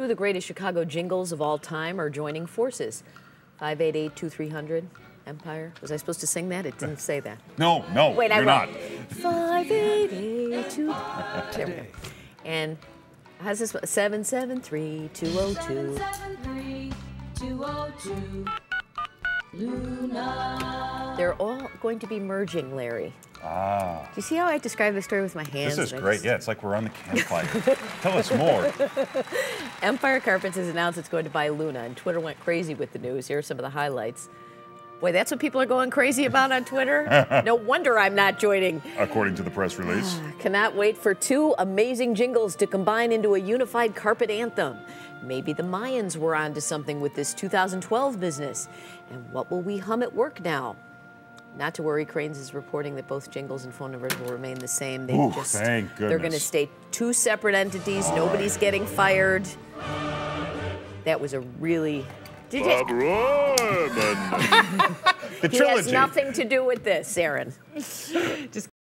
Two of the greatest Chicago jingles of all time are joining forces. 588 2300 Empire. Was I supposed to sing that? It didn't say that. No, no, Wait, I you're won't. not. 588 There we go. And how's this? 773 202. 773 202 Luna. They're all going to be merging, Larry. Ah, Do you see how I describe the story with my hands? this is great. just- Yeah, it's like we're on the campfire. Tell us more. Empire Carpets has announced it's going to buy Luna, and Twitter went crazy with the news. Here are some of the highlights. Boy, that's what people are going crazy about on Twitter. no wonder I'm not joining. According to the press release. Cannot wait for two amazing jingles to combine into a unified carpet anthem. Maybe the Mayans were onto something with this 2012 business. And what will we hum at work now? Not to worry, Crain's is reporting that both jingles and phone numbers will remain the same. They Ooh, just thank they're going to stay two separate entities. Nobody's getting fired. That was a really did you, The he has nothing to do with this, Aaron. Just